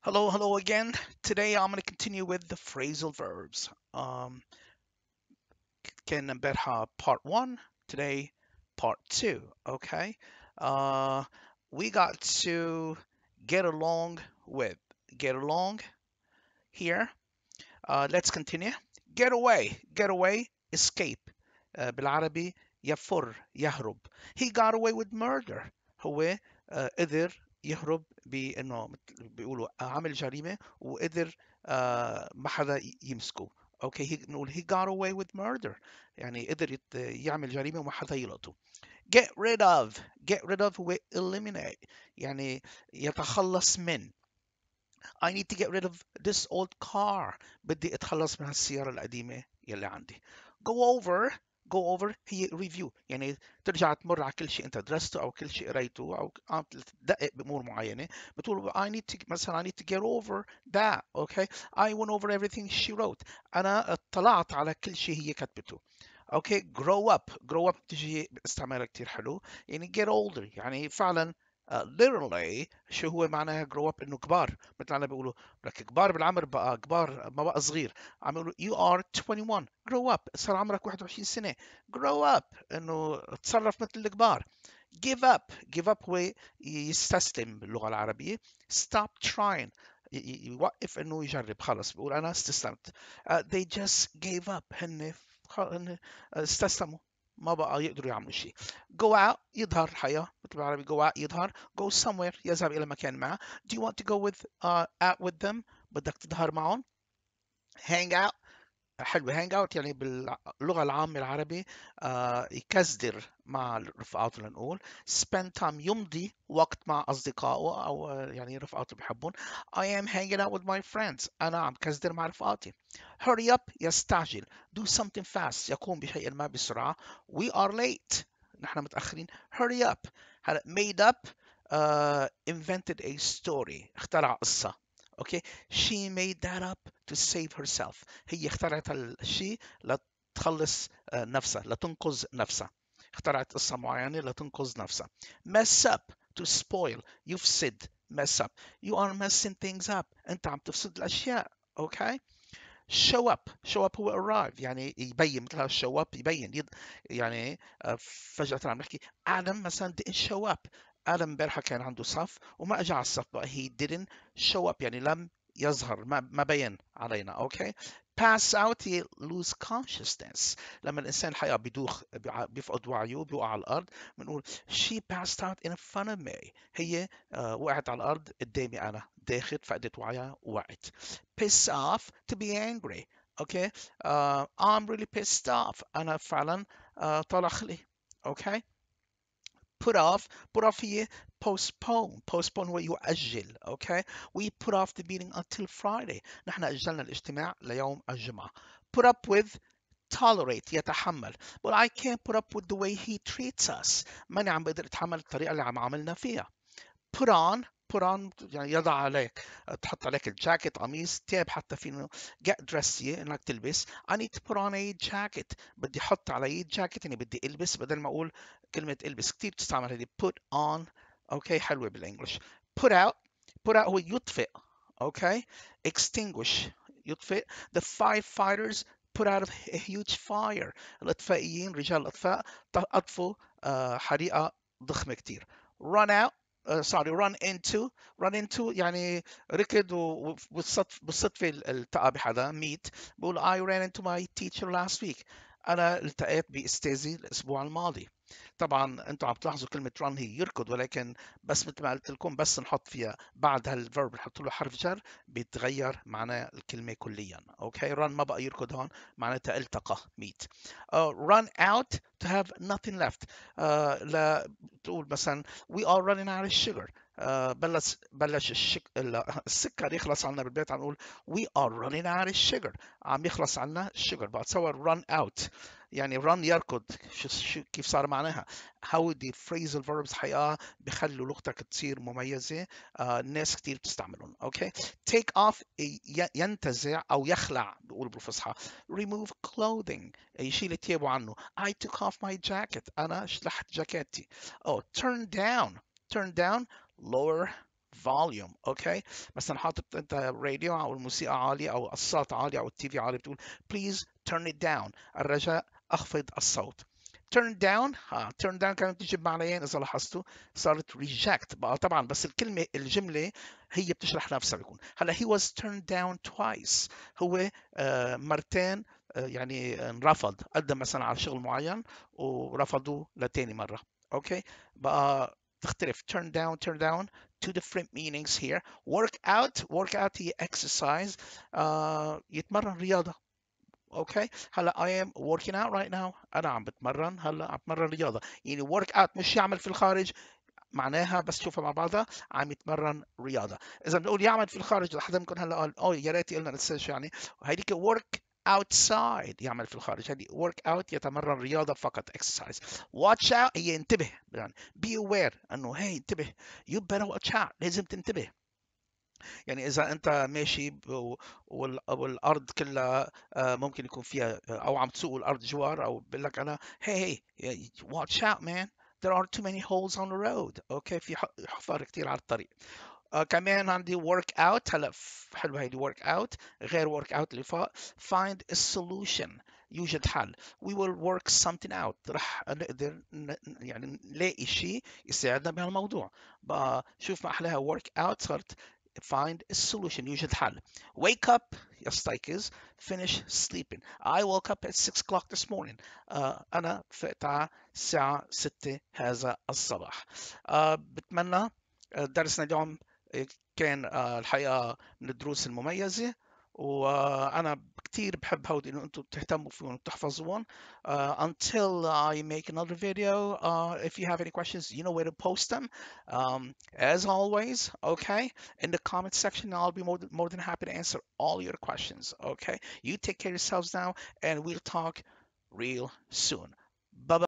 Hello, hello again. Today I'm going to continue with the phrasal verbs. Um, كان نبدأها part one, today part two, okay? Uh, we got to get along with, get along here. Uh, let's continue. Get away, get away, escape. Uh, بالعربي يفر, يهرب. He got away with murder. هو uh, قدر يهرب بإنه بيقولوا عمل جريمة وقدر آه ما حدا يمسكه. أوكي هي نقول he got away with murder. يعني قدر يعمل جريمة وما حدا يلقطه. Get rid of get rid of هو eliminate. يعني يتخلص من. I need to get rid of this old car. بدي أتخلص من هالسيارة القديمة يلي عندي. Go over go over هي review. يعني ترجع تمر على كل شيء انت درسته أو كل شيء قريته أو عم تدقق بأمور معينة بتقول I need to مثلا I need to get over that okay I went over everything she wrote. أنا اطلعت على كل شيء هي كتبته. أوكي grow up. grow up تجي استعمالها كتير حلو. يعني get older. يعني فعلا literally شو هو معناها grow up إنه كبار مثل أنا بيقولوا. لك كبار بالعمر بقى كبار ما بقى صغير. عم يقولوا you are 21 grow up. صار عمرك 21 سنة. grow up إنه تصرف مثل الكبار. give up. give up هو يستسلم باللغة العربية. stop trying. يوقف إنه يجرب. خلص بيقول أنا استسلمت. uh, they just gave up. هن استسلموا. ما بقى يقدروا يعملوا شيء. Go out يظهر الحياة مثل بالعربي go out يظهر. Go somewhere يذهب إلى مكان ما. Do you want to go with uh, out with them بدك تظهر معهم. Hang out. حلو hang out يعني باللغة العامة العربي آه يكزدر مع رفقاته لنقول spend time يمضي وقت مع أصدقائه أو آه، يعني رفقاته بيحبون I am hanging out with my friends. أنا عم كزدر مع رفقاتي. Hurry up يستعجل. Do something fast. يقوم بشيء ما بسرعة. We are late. نحن متأخرين. Hurry up. هلا made up uh, invented a story. اخترع قصة. okay she made that up. To save herself. هي اخترعت الشيء لتخلص آه، نفسها لتنقذ نفسها. اخترعت قصة معينة لتنقذ نفسها. Mess up to spoil. يفسد mess up. You are messing things up. انت عم تفسد الأشياء. okay show up. Show up هو arrive يعني يبين مثل هذا show up يبين. يد يعني آه، فجأة عم نحكي آدم مثلا didn't show up. آدم امبارحة كان عنده صف وما اجى على الصف he didn't show up. يعني لم يظهر ما ما بين علينا أوكي؟ Pass out هي lose consciousness. لما الإنسان الحقيقة بيدوخ بيفقد وعيه بيوقع على الأرض بنقول she passed out in front of me. هي آه، وقعت على الأرض قدامي أنا داخل فقدت وعيها ووقعت piss off to be angry. okay uh, I'm really pissed off. أنا فعلا uh, طالع خلي okay put off. Put off هي postpone postpone هو يؤجل okay? We put off the meeting until Friday. نحن أجلنا الاجتماع ليوم الجمعة. Put up with tolerate يتحمل. Well I can't put up with the way he treats us. ماني عم بقدر أتحمل الطريقة اللي عم عاملنا فيها. Put on put on يعني يضع عليك تحط عليك الجاكيت قميص تياب حتى في انه get dressed إنك تلبس. I need to put on a jacket. بدي أحط علي جاكيت يعني بدي ألبس بدل ما أقول كلمة ألبس. كثير بتستعمل هذه put on okay حلوة بال English put out put out هو يطفئ okay extinguish يطفئ the firefighters put out a huge fire. الاطفائيين رجال الاطفاء اطفوا آه، حريقة ضخمة كثير run out uh, sorry run into run into يعني ركض و- وبالصدف بالصدفة التقى بحدا meet. بقول I ran into my teacher last week. أنا التقيت بأستاذي الأسبوع الماضي طبعا أنتم عم تلاحظوا كلمة run هي يركض ولكن بس مثل ما قلت لكم بس نحط فيها بعد هالفيرب نحط له حرف جر بيتغير معنى الكلمة كليا. أوكي run ما بقى يركض هون معناتها التقى meet. Uh, run out to have nothing left. Uh, لا تقول مثلا we are running out of sugar. بلش بلش الشك... ال- السكر يخلص عنا بالبيت عم نقول are running out of sugar. عم يخلص عنا الشجر بتصور run out. يعني run يركض. كيف صار معناها؟ How the phrasal verbs حقيقة بخلوا لغتك تصير مميزة. آه، الناس كتير بتستعملهم. أوكي off ي- ينتزع أو يخلع بقول بالفصحى. Remove clothing. يشيل ثيابه عنه. I took off my jacket. أنا شلحت جاكيتي. Oh, turn down. Turn down. Lower volume. أوكي مثلا حاطط انت راديو أو الموسيقى عالية أو الصوت عالي أو التي في عالي بتقول please turn it down. الرجاء أخفض الصوت. turn down. ها turn down كانت تجيب معنيين إذا لاحظتوا. صارت reject بقى. طبعا بس الكلمة الجملة هي بتشرح نفسها بيكون. هلأ he was turned down twice. هو آه مرتين آه يعني انرفض. قدم مثلا على شغل معين ورفضوه لتاني مرة. أوكي بقى تختلف. Turn down turn down. Two different meanings here. Work out work out هي exercise. Uh, يتمرن رياضة. أوكي هلا I am working out right now. أنا عم بتمرن. هلا عم بتمرن رياضة. يعني work out مش يعمل في الخارج. معناها بس شوفها مع بعضها. عم يتمرن رياضة. إذا بنقول يعمل في الخارج حدا منكم هلا قال أوه يا ريت قلنا لسه يعني. هيديك work outside يعمل في الخارج. هذه work out يتمرن رياضة فقط. Exercise. Watch out. هي انتبه. يعني be aware. إنه هي انتبه. You better watch out. لازم تنتبه. يعني إذا أنت ماشي والأرض كلها ممكن يكون فيها أو عم تسوق الأرض جوار أو بقول لك أنا hey hey watch out man. There are too many holes on the road. أوكي في حفر كثير على الطريق. كمان عندي work out. هلا حلوة هيدي work out. غير work out اللي فوق. Find a solution. يوجد حل. We will work something out. رح نقدر يعني نلاقي شيء يساعدنا بهالموضوع. شوف ما أحلاها work out. صارت find a solution. يوجد حل. Wake up. يستيقظ finish sleeping. I woke up at 6 o'clock this morning. uh, أنا فقت على الساعة 6 هذا الصباح. uh, بتمنى درسنا اليوم كان الحقيقة من الدروس المميزة وانا كتير بحب هودي انه انتم تهتموا فيهم وتحفظوهم uh, until I make another video uh, if you have any questions you know where to post them um, as always okay in the comment section I'll be more than, more than happy to answer all your questions okay you take care of yourselves now and we'll talk real soon bye bye